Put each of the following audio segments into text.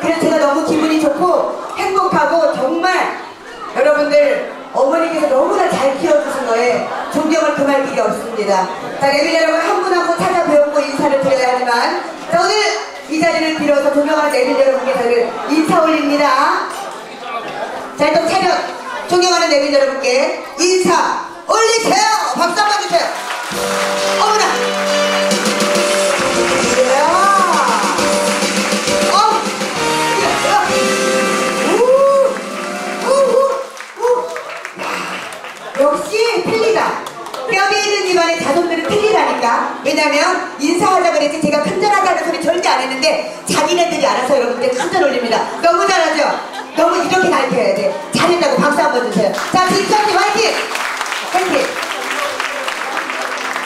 그래서 제가 너무 기분이 좋고 행복하고 정말 여러분들 어머니께서 너무나 잘 키워주신 거에 존경을 금할 길이 없습니다. 자, 내빈 여러분 한 분 한 분 찾아뵈었고 인사를 드려야 하지만 자, 오늘 이 자리를 빌어서 존경하는 내빈 여러분께 절을 인사 올립니다. 자, 일단 차렷 존경하는 내빈 여러분께 인사 올리세요. 박수 한번 주세요. 어머나. 제가 큰절하다는 소리 절대 안 했는데 자기네들이 알아서 여러분들 큰절 올립니다. 너무 잘하죠? 너무 이렇게 가르쳐야 돼. 잘했다고 박수 한번 주세요. 자, 김성님 화이팅! 화이팅!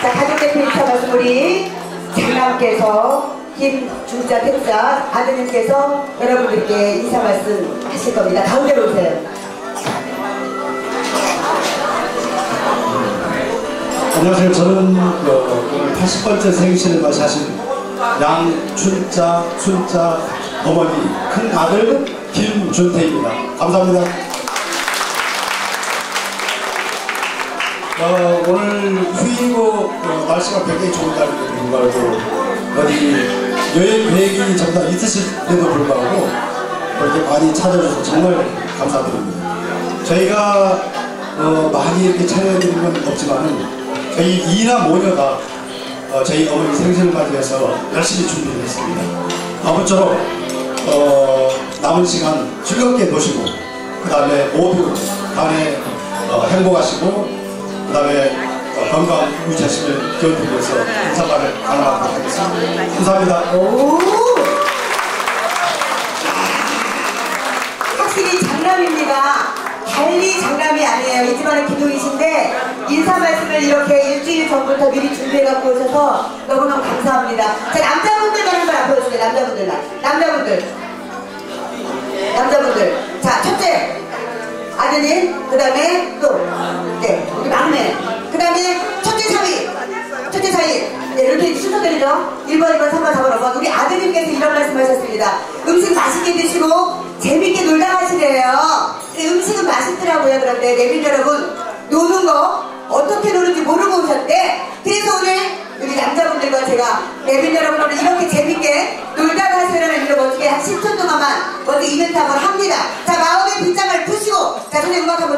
자, 가족 대표 인사 말씀 우리 장남께서 김중자 택자 아드님께서 여러분들께 인사 말씀 하실 겁니다. 가운데로 오세요. 안녕하세요. 저는 어, 오늘 80번째 생신을 맞이하신 양춘자, 순자 어머니 큰 아들 김준태입니다. 감사합니다. 어, 오늘 휴이고 어, 날씨가 굉장히 좋은 날임에도 불구하고 어디 여행 계획이 전부 다 있으실때도 불구하고 이렇게 많이 찾아주셔서 정말 감사드립니다. 저희가 어, 많이 이렇게 차려드린 건 없지만은 저희 이나 모녀가 어, 저희 어머니 생신을 맞이해서 열심히 준비를 했습니다. 아무쪼록 어, 남은 시간 즐겁게 노시고 그 다음에 모두 간에 어, 행복하시고 그 다음에 어, 건강 유지하시면 기원드리면서 인사말을 나눠가도록 하겠습니다. 감사합니다. 오! 확실히 장남입니다. 달리 장남이 아니에요. 이 집안의 기둥이신데 인사 말씀을 이렇게 일주일 전부터 미리 준비해갖고 오셔서 너무너무 감사합니다. 자, 남자분들만 한번 오세요. 남자분들만. 남자분들. 남자분들. 자, 첫째. 아드님. 그 다음에 또. 네. 우리 막내. 그 다음에 첫째 사위. 첫째 사위. 네, 이렇게 순서대로죠. 1번, 2번, 3번, 4번, 5번. 우리 아드님께서 이런 말씀 하셨습니다. 음식 맛있게 드시고 재밌게 놀다 가시래요. 음식은 맛있더라고요. 그런데 내빈 여러분, 노는 거 어떻게 노는지 모르고 오셨대. 그래서 오늘 우리 남자분들과 제가 내빈 여러분 오늘 이렇게 재밌게 놀다 가시라는 이름 어떻게 한 10초 동안만 먼저 이벤트 한번 합니다. 자, 마음의 빗장을 푸시고, 자, 선생님 음악 한번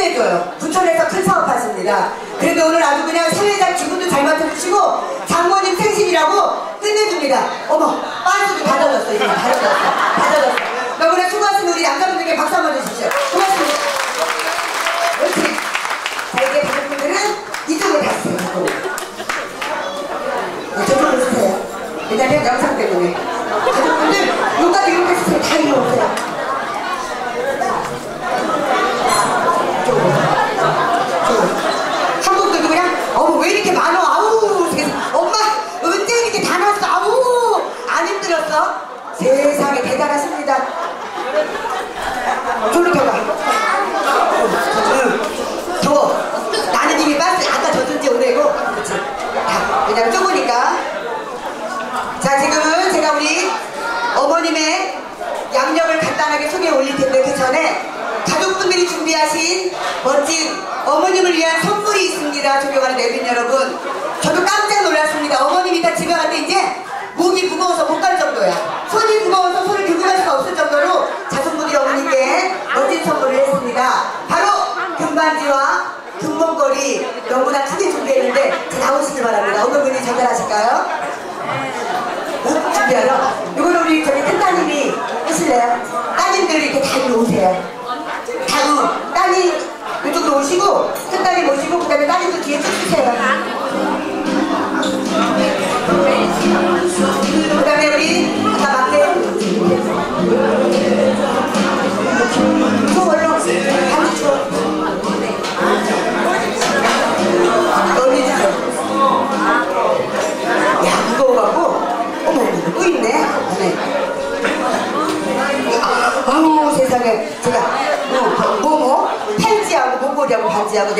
끝내줘요. 부천에서 큰 사업 하십니다. 그런데 오늘 아주 그냥 사회자 기분도 잘 맡아주시고 장모님 생신이라고 끝내줍니다. 어머 빠져도 받아줬어 이제 받아줬어 받아줬어. 너무나 수고하신 우리 남자분들께 박수 한번 주십시오. 고맙습니다. 그렇지. 자 이제 가족분들은 이쪽으로 가세요. 이쪽으로. 네, 저쪽으로 주세요. 왜냐면 영상 때문에. 가족분들 여기까지 이렇게 주세요. 다 이리 오세요. 한국들도 그냥 어머 왜 이렇게 많어 아우 세상에. 엄마 언제 이렇게 다 났어 아우 안 힘들었어 세상에 대단하십니다 저리 켜봐. 응. 더워. 나는 이미 빠스 아까 젖은 지 오래고 그렇지 좁으니까. 자 지금은 제가 우리 어머님의 양념을 간단하게 소개해 올릴 텐데 그 전에 가족분들이 준비하신 멋진 어머님을 위한 선물이 있습니다. 존경하는 내빈 여러분. 저도 깜짝 놀랐습니다. 어머님이 이따 집에 갈때 이제 목이 무거워서 못 갈 정도야. 손이 무거워서 손을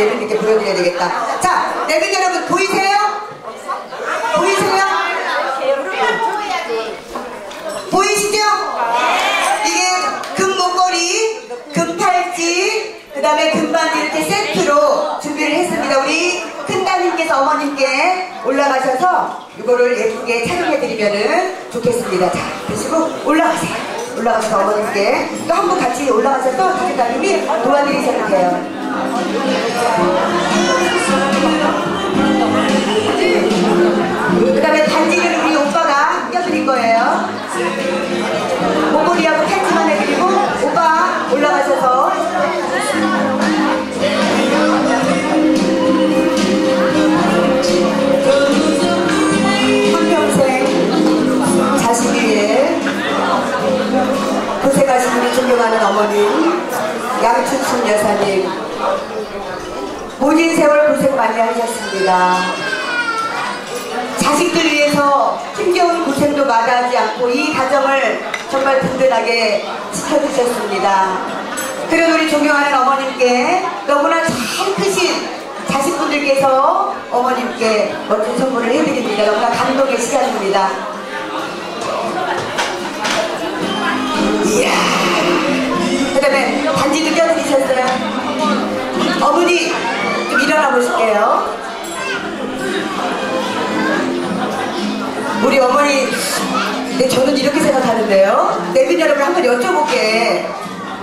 내년 이렇게 보여드려야 되겠다. 자, 내빈 여러분 보이세요? 보이세요? 보이시죠? 이게 금 목걸이, 금 팔찌, 그 다음에 금반지 이렇게 세트로 준비를 했습니다. 우리 큰 따님께서 어머님께 올라가셔서 이거를 예쁘게 촬영해드리면은 좋겠습니다. 자, 드시고 올라가세요. 올라가셔서 어머님께 또한분 같이 올라가셔서 큰 따님이 도와드리셔도 돼요. 그 다음에 반지는 우리 오빠가 껴드릴 거예요. 목걸이하고 팔찌만 해드리고 오빠 올라가셔서 한평생 자식 위해 고생하신 우리 존경하는 어머님 양춘순 여사님 모진 세월 고생 많이 하셨습니다. 자식들 위해서 힘겨운 고생도 마다하지 않고 이 가정을 정말 든든하게 지켜주셨습니다. 그런 우리 존경하는 어머님께 너무나 잘 크신 자식분들께서 어머님께 멋진 선물을 해드립니다. 너무나 감동의 시간입니다. 이야. 그 다음에 반지도 껴드리셨어요. 어머니 좀 일어나 보실게요. 우리 어머니, 네, 저는 이렇게 생각하는데요. 내빈 여러분 한번 여쭤볼게.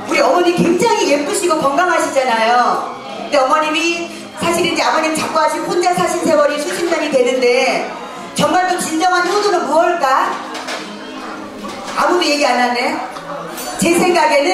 우리 어머니 굉장히 예쁘시고 건강하시잖아요. 근데 어머님이 사실 이제 아버님 자꾸 하신 혼자 사신 세월이 수십 년이 되는데 정말 또 진정한 효도는 무엇일까? 아무도 얘기 안 하네. 제 생각에는